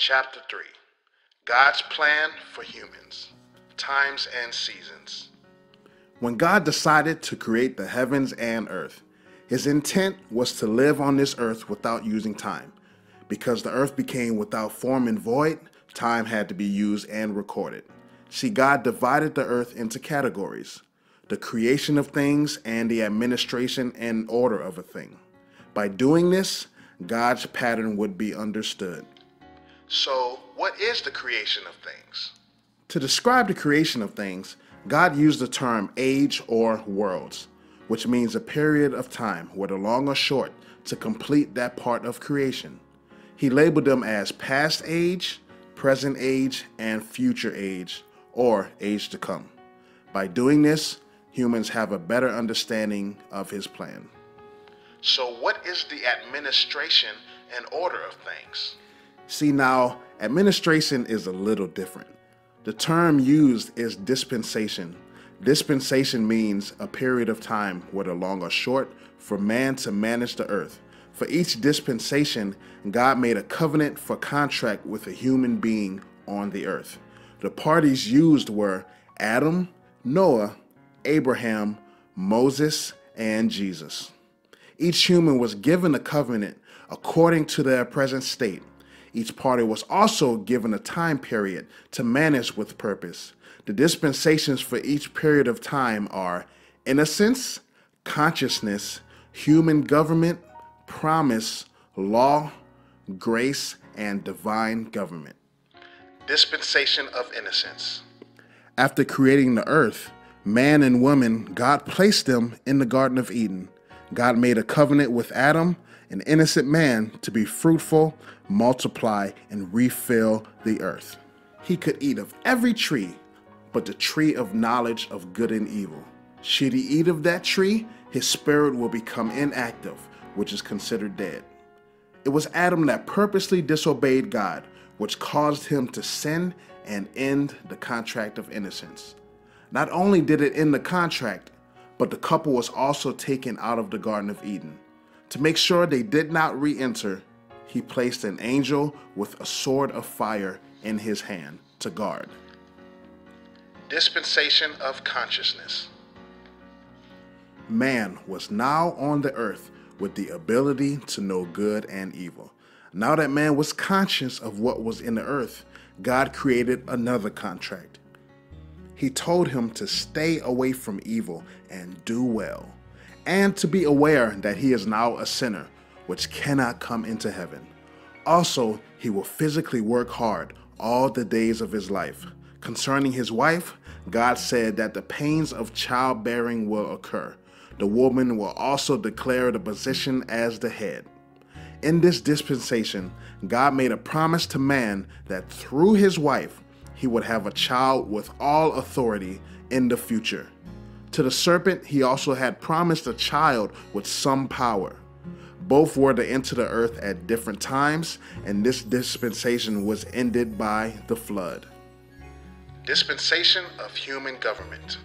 Chapter 3 God's Plan for Humans Times and Seasons. When God decided to create the heavens and earth, his intent was to live on this earth without using time. Because the earth became without form and void, time had to be used and recorded. See, God divided the earth into categories the creation of things and the administration and order of a thing. By doing this, God's pattern would be understood. So, what is the creation of things? To describe the creation of things, God used the term age or worlds, which means a period of time, whether long or short, to complete that part of creation. He labeled them as past age, present age, and future age, or age to come. By doing this, humans have a better understanding of his plan. So, what is the administration and order of things? See, now, administration is a little different. The term used is dispensation. Dispensation means a period of time, whether long or short, for man to manage the earth. For each dispensation, God made a covenant for contract with a human being on the earth. The parties used were Adam, Noah, Abraham, Moses, and Jesus. Each human was given a covenant according to their present state. Each party was also given a time period to manage with purpose. The dispensations for each period of time are innocence, consciousness, human government, promise, law, grace, and divine government. Dispensation of innocence. After creating the earth, man and woman, God placed them in the Garden of Eden. God made a covenant with Adam an innocent man to be fruitful, multiply, and refill the earth. He could eat of every tree, but the tree of knowledge of good and evil. Should he eat of that tree, his spirit will become inactive, which is considered dead. It was Adam that purposely disobeyed God, which caused him to sin and end the contract of innocence. Not only did it end the contract, but the couple was also taken out of the Garden of Eden. To make sure they did not re enter, he placed an angel with a sword of fire in his hand to guard. Dispensation of consciousness. Man was now on the earth with the ability to know good and evil. Now that man was conscious of what was in the earth, God created another contract. He told him to stay away from evil and do well and to be aware that he is now a sinner, which cannot come into heaven. Also, he will physically work hard all the days of his life. Concerning his wife, God said that the pains of childbearing will occur. The woman will also declare the position as the head. In this dispensation, God made a promise to man that through his wife, he would have a child with all authority in the future. To the serpent, he also had promised a child with some power. Both were to enter the earth at different times, and this dispensation was ended by the flood. Dispensation of human government.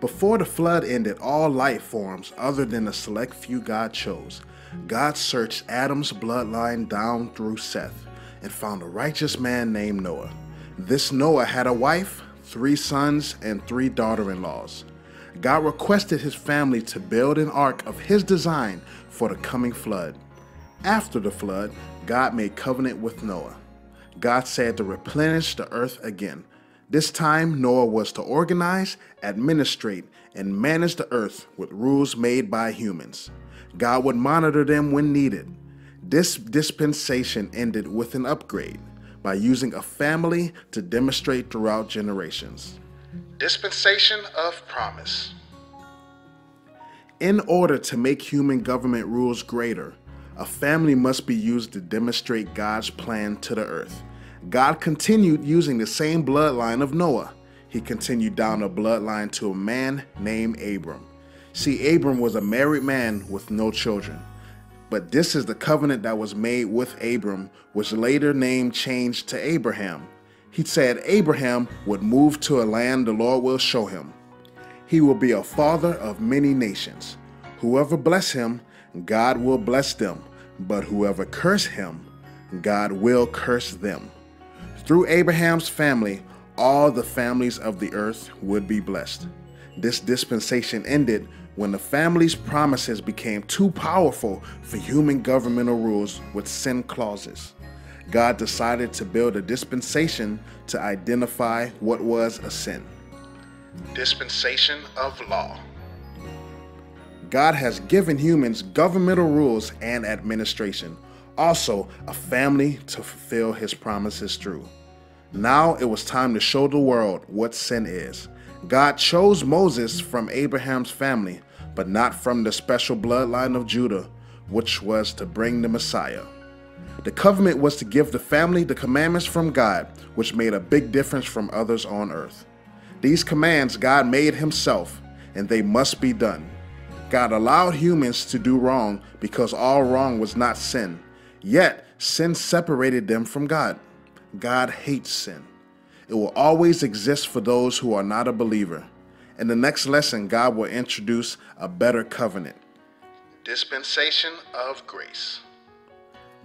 Before the flood ended all life forms other than the select few God chose, God searched Adam's bloodline down through Seth and found a righteous man named Noah. This Noah had a wife, three sons, and three daughter in laws. God requested his family to build an ark of his design for the coming flood. After the flood, God made covenant with Noah. God said to replenish the earth again. This time, Noah was to organize, administrate, and manage the earth with rules made by humans. God would monitor them when needed. This dispensation ended with an upgrade by using a family to demonstrate throughout generations. Dispensation of Promise. In order to make human government rules greater, a family must be used to demonstrate God's plan to the earth. God continued using the same bloodline of Noah. He continued down a bloodline to a man named Abram. See, Abram was a married man with no children. But this is the covenant that was made with Abram, which later name changed to Abraham. He said Abraham would move to a land the Lord will show him. He will be a father of many nations. Whoever bless him, God will bless them, but whoever curse him, God will curse them. Through Abraham's family, all the families of the earth would be blessed. This dispensation ended when the family's promises became too powerful for human governmental rules with sin clauses. God decided to build a dispensation to identify what was a sin. Dispensation of Law. God has given humans governmental rules and administration, also a family to fulfill his promises through. Now it was time to show the world what sin is. God chose Moses from Abraham's family, but not from the special bloodline of Judah, which was to bring the Messiah. The covenant was to give the family the commandments from God, which made a big difference from others on earth. These commands God made himself, and they must be done. God allowed humans to do wrong because all wrong was not sin. Yet, sin separated them from God. God hates sin. It will always exist for those who are not a believer. In the next lesson, God will introduce a better covenant. Dispensation of Grace.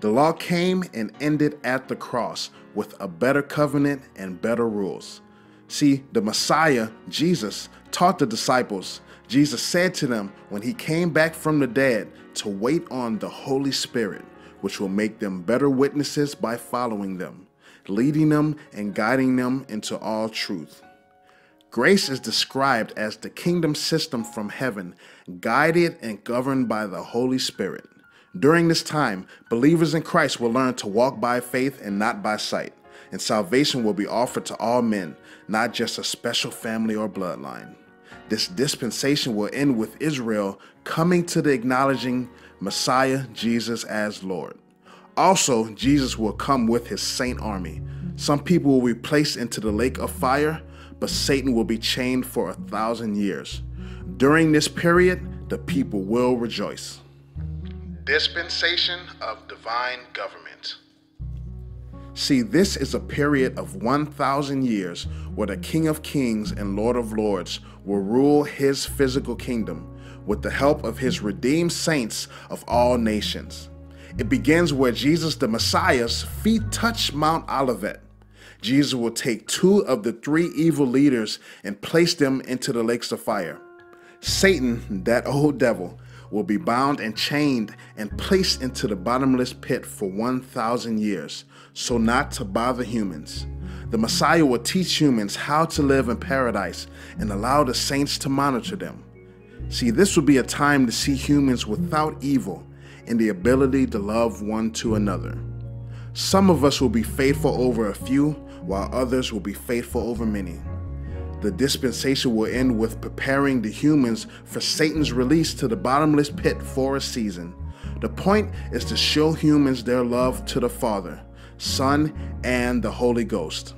The law came and ended at the cross with a better covenant and better rules. See, the Messiah, Jesus, taught the disciples. Jesus said to them when he came back from the dead to wait on the Holy Spirit, which will make them better witnesses by following them, leading them and guiding them into all truth. Grace is described as the kingdom system from heaven, guided and governed by the Holy Spirit. During this time, believers in Christ will learn to walk by faith and not by sight, and salvation will be offered to all men, not just a special family or bloodline. This dispensation will end with Israel coming to the acknowledging Messiah Jesus as Lord. Also, Jesus will come with his saint army. Some people will be placed into the lake of fire, but Satan will be chained for a thousand years. During this period, the people will rejoice. Dispensation of Divine Government. See, this is a period of 1,000 years where the King of Kings and Lord of Lords will rule his physical kingdom with the help of his redeemed saints of all nations. It begins where Jesus the Messiah's feet touch Mount Olivet. Jesus will take two of the three evil leaders and place them into the lakes of fire. Satan, that old devil, will be bound and chained and placed into the bottomless pit for 1,000 years, so not to bother humans. The Messiah will teach humans how to live in paradise and allow the saints to monitor them. See, this will be a time to see humans without evil and the ability to love one to another. Some of us will be faithful over a few, while others will be faithful over many. The dispensation will end with preparing the humans for Satan's release to the bottomless pit for a season. The point is to show humans their love to the Father, Son, and the Holy Ghost.